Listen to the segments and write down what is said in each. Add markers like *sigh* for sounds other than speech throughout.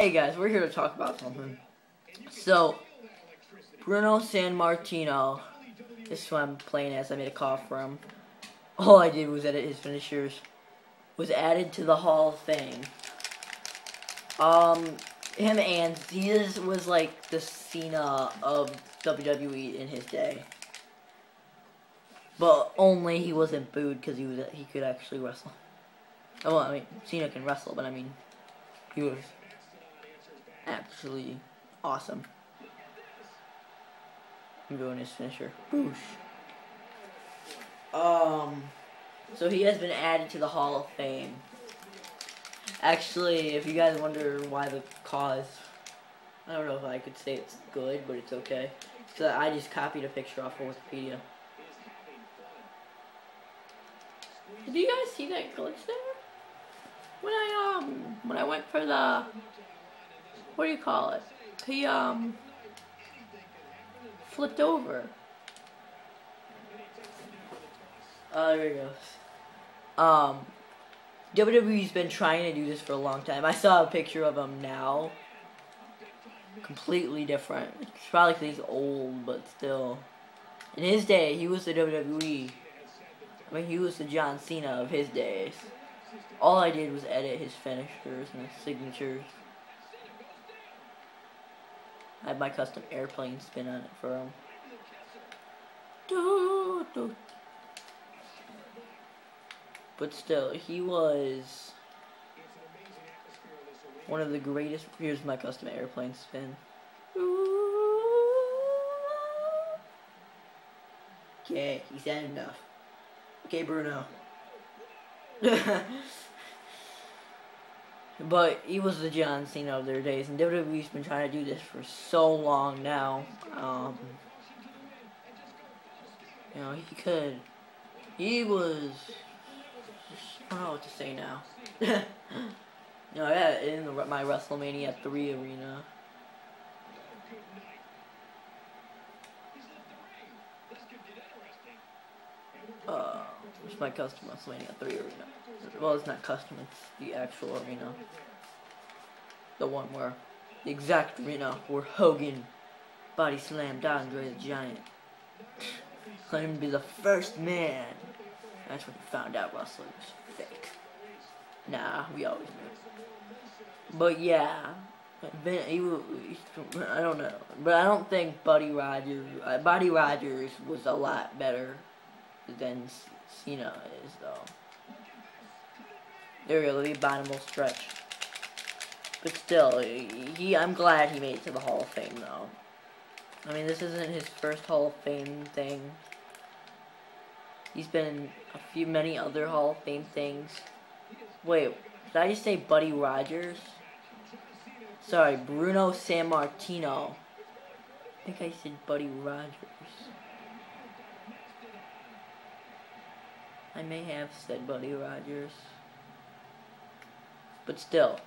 Hey guys, we're here to talk about something. So, Bruno Sammartino, this is who I'm playing as. I made a call for him. All I did was edit his finishers. Was added to the Hall Fame. Um, him and is, was like the Cena of WWE in his day. But only he wasn't booed because he was he could actually wrestle. Oh, well, I mean, Cena can wrestle, but I mean, he was actually awesome. I'm doing his finisher. Boosh. Um, so he has been added to the Hall of Fame. Actually, if you guys wonder why the cause, I don't know if I could say it's good, but it's okay. So I just copied a picture off of Wikipedia. Did you guys see that glitch there? When I um when I went for the what do you call it? He um flipped over. Oh, there he goes. Um, WWE's been trying to do this for a long time. I saw a picture of him now. Completely different. It's probably because he's old, but still. In his day, he was the WWE. I mean, he was the John Cena of his days. All I did was edit his finishers and his signatures. Had my custom airplane spin on it for him. But still, he was one of the greatest. Here's my custom airplane spin. Okay, he said enough. Okay, Bruno. *laughs* but he was the John Cena of their days, and WWE's been trying to do this for so long now. Um, you know, he could. He was. I don't know what to say now. *laughs* know, yeah, in the, my WrestleMania 3 arena. Uh, it's my custom WrestleMania 3 arena. Well, it's not custom, it's the actual arena. The one where, the exact arena where Hogan body slammed Andre the Giant. Claimed to be the first man. That's when he found out wrestling was fake. Nah, we always knew. But yeah, Ben, he, I don't know, but I don't think Buddy Rogers. Uh, Buddy Rogers was a lot better than Cena is, though. There we go, the bottom will stretch. But still, he, I'm glad he made it to the Hall of Fame, though. I mean, this isn't his first Hall of Fame thing. He's been in a few, many other Hall of Fame things. Wait, did I just say Buddy Rogers? Sorry, Bruno Sammartino. I think I said Buddy Rogers. I may have said Buddy Rogers. But still,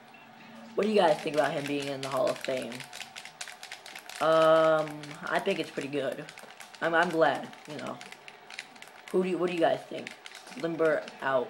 what do you guys think about him being in the Hall of Fame? Um, I think it's pretty good. I'm, I'm glad, you know. Who do you, what do you guys think? Slimber out.